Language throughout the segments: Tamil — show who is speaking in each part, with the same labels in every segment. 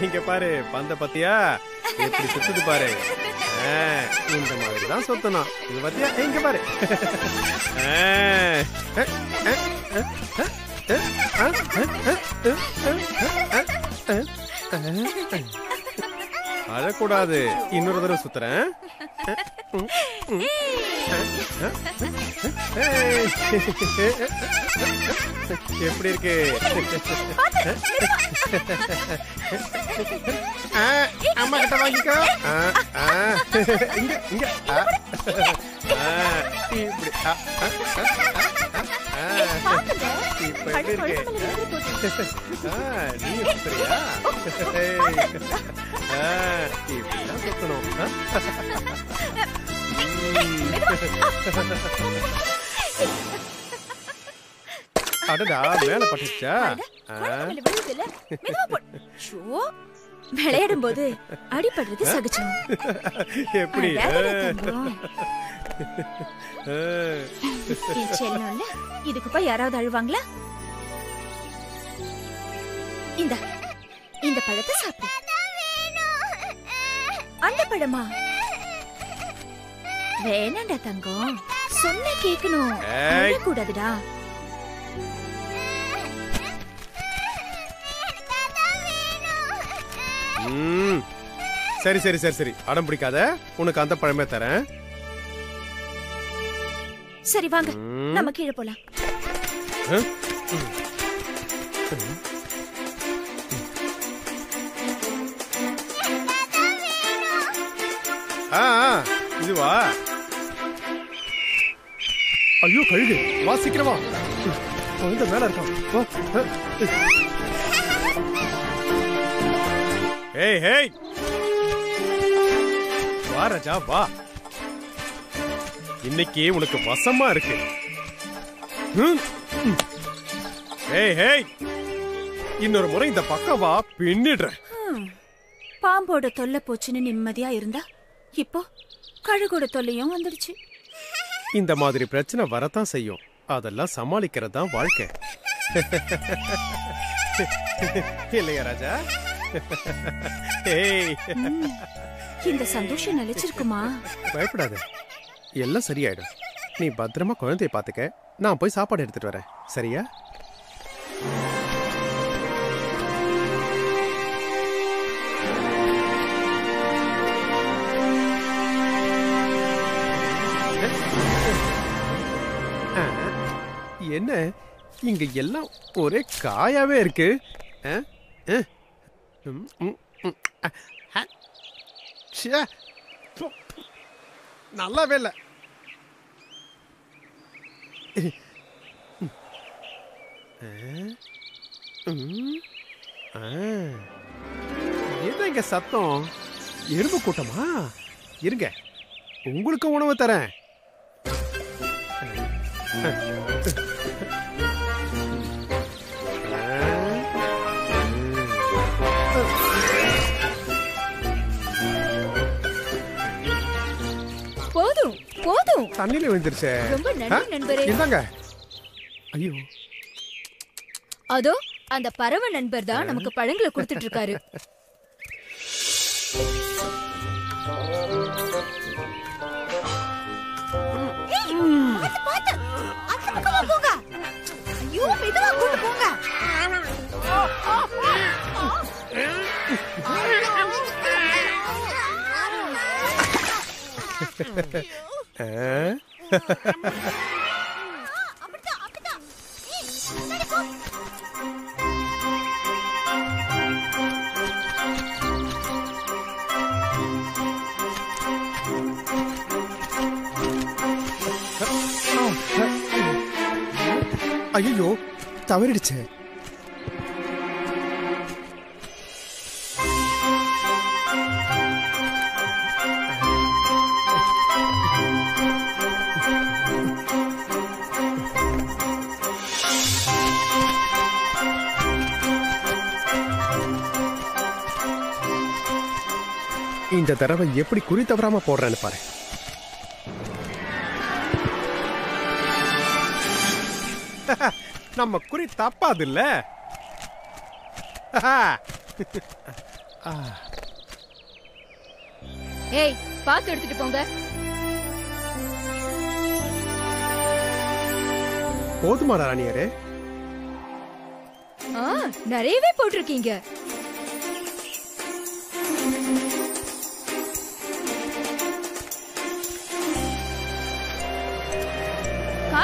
Speaker 1: இங்க பாரு பந்த பத்தியா எப்படி சுத்துது பாரு இந்த மாதிரி தான் சுத்தணும் இது பத்தியா இங்க பாரு அழக்கூடாது இன்னொரு தடவை சுத்துறேன் எப்படி இருக்கு? அம்மா கிட்ட வாங்கிக்கோ. இங்க இங்க. இப்படி. இப்ப எப்படி இருக்கு? நீ சுத்துறியா ஏய். ஆ, இப்படிதான் சுத்தணும். ஆ? அடடா மேல பட்டுச்சா? ஆ,
Speaker 2: விளையாடும் போது அடிபடுறது சகஜம்.
Speaker 1: எப்படி?
Speaker 2: இதுக்கு போய் யாராவது அழுவாங்களா? இந்த இந்த பழத்தை சாப்பிடு. அந்த பழமா? வேணாண்டா தங்கம். சொன்ன கேக்கணும். கூடாதுடா.
Speaker 1: சரி சரி சரி சரி. அடம் பிடிக்காத. உனக்கு அந்த பழமே தரேன்.
Speaker 2: சரி வாங்க. நம்ம கீழே போலாம்.
Speaker 1: இதுவா? ஐயோ கழுகு. வா சீக்கிரம் குழந்தை மேல இருக்கான். வா. ஏய். ஹேய் வா ராஜா வா. இன்னைக்கு உனக்கு வசமா இருக்கு. ஏய் ஹேய் இன்னொரு முறை இந்த பக்கம் வா பின்னிடுறேன்.
Speaker 2: பாம்போட தொல்லை போச்சுன்னு நிம்மதியா இருந்தா இப்போ கழுகோட தொல்லையும் வந்துடுச்சு.
Speaker 1: இந்த மாதிரி பிரச்சனை வரத்தான் செய்யும். அதெல்லாம் சமாளிக்கிறது தான் வாழ்க்கை. இல்லையா ராஜா? ஏய்.
Speaker 2: இந்த சந்தோஷம் நிலைச்சிருக்குமா?
Speaker 1: பயப்படாத. எல்லாம் சரியாயிடும். நீ பத்திரமா குழந்தைய பார்த்துக்க. நான் போய் சாப்பாடு எடுத்துட்டு வரேன். சரியா? ஆ, என்ன? இங்க எல்லாம் ஒரே காயாவே இருக்கு. ஆ? ஆ? ச்சே. நல்லாவே இல்லை. எது இங்க சத்தம். எறும்பு கூட்டமா? இருங்க. உங்களுக்கு உணவு தரேன். தண்ணியில விழுந்துருச்சே.
Speaker 2: ரொம்ப நன்றி நண்பரே.
Speaker 1: இந்தாங்க. ஐயோ.
Speaker 2: அதோ அந்த பறவை நண்பர் தான் நமக்கு பழங்களை கொடுத்துட்டு இருக்காரு. போங்க.
Speaker 1: 에? అయ్యో తవరిడిచే இந்த தடவை எப்படி குறி தவறாம போடுறேன்னு பாரு. நம்ம குறி தப்பாது இல்ல
Speaker 3: ஏய் பாத்து எடுத்துட்டு போங்க.
Speaker 1: போதுமாடா ராணியாரே.
Speaker 3: நிறையவே போட்டிருக்கீங்க.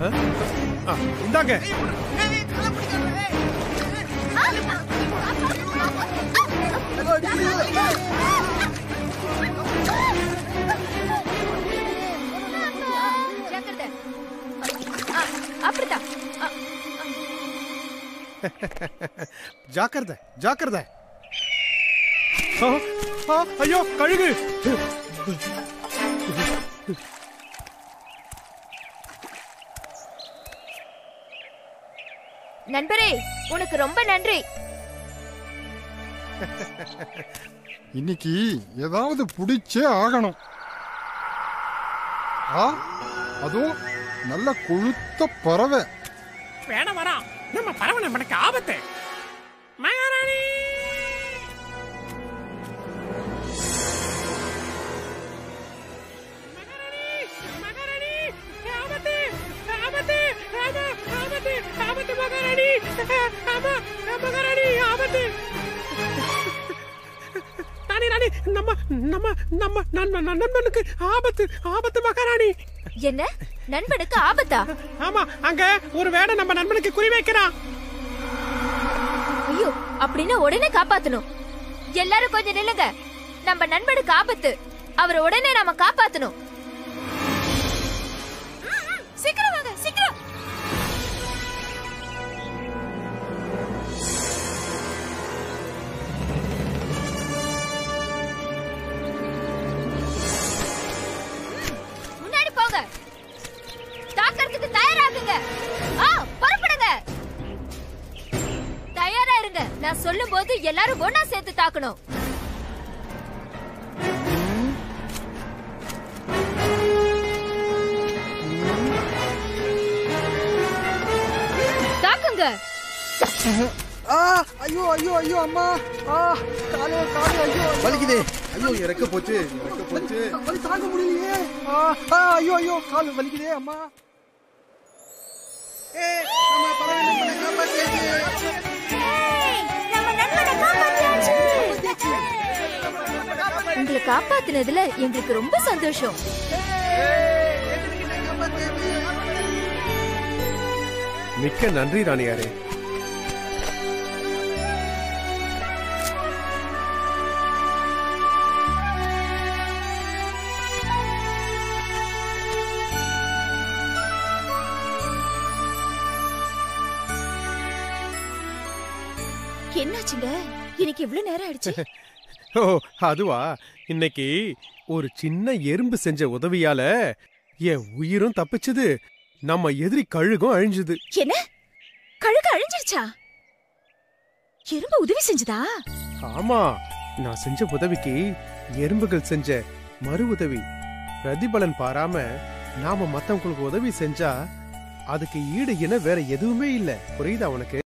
Speaker 4: ஆ,
Speaker 1: ஆ, இந்தாங்க
Speaker 3: ஜாக்கிரதை
Speaker 1: ஜாக்கிரதை. ஐயோ கழுகு.
Speaker 3: நண்பரே உனக்கு ரொம்ப நன்றி.
Speaker 5: இன்னைக்கு ஏதாவது பிடிச்சே ஆகணும். ஆ அதுவும் நல்ல கொழுத்த பறவை.
Speaker 4: வேணாம் வரான் நம்ம பறவை நம்மளுக்கு ஆபத்து. மகாராணி! நம்ம நம்ம நம்ம நண்பனுக்கு ஆபத்து ஆபத்து மகாராணி!
Speaker 3: என்ன? நண்பனுக்கு ஆபத்தா?
Speaker 4: ஆமா அங்க ஒரு வேடை நம்ம நண்பனுக்கு குறி வைக்கிறான்.
Speaker 3: ஐயோ அப்படின்னா உடனே காப்பாத்தணும். எல்லாரும் கொஞ்சம் நில்லுங்க. நம்ம நண்பனுக்கு ஆபத்து. அவரை உடனே நாம காப்பாத்தணும். சீக்கிரம் நான் சொல்லும் போது எல்லாரும் ஒன்னா சேர்த்து தாக்கணும். தாக்குங்க.
Speaker 5: ஆ ஐயோ ஐயோ ஐயோ அம்மா. ஆ காலே காலே ஐயோ
Speaker 1: வலிக்குதே. ஐயோ இறக்க போச்சு. இறக்க போச்சு.
Speaker 5: வலி தாங்க முடியலையே. ஆ ஐயோ ஐயோ கால் வலிக்குதே அம்மா.
Speaker 3: உங்களை காப்பாத்துனதுல எங்களுக்கு ரொம்ப சந்தோஷம்.
Speaker 1: மிக்க நன்றி ராணியாரே.
Speaker 2: என்னாச்சுங்க? இன்னைக்கு இவ்ளோ நேரம் ஆயிடுச்சு.
Speaker 1: ஓ அதுவா? இன்னைக்கு ஒரு சின்ன எறும்பு செஞ்ச உதவியால என் உயிரும் தப்பிச்சது. நம்ம எதிரி கழுகும் அழிஞ்சுது.
Speaker 2: என்ன? கழுகு அழிஞ்சிருச்சா? எறும்பு உதவி செஞ்சதா?
Speaker 1: ஆமா நான் செஞ்ச உதவிக்கு எறும்புகள் செஞ்ச மறு உதவி. பிரதிபலன் பாராம நாம மத்தவங்களுக்கு உதவி செஞ்சா அதுக்கு ஈடு இணை வேற எதுவுமே இல்ல. புரியுதா உனக்கு?